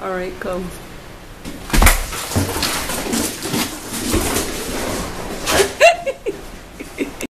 All right, come.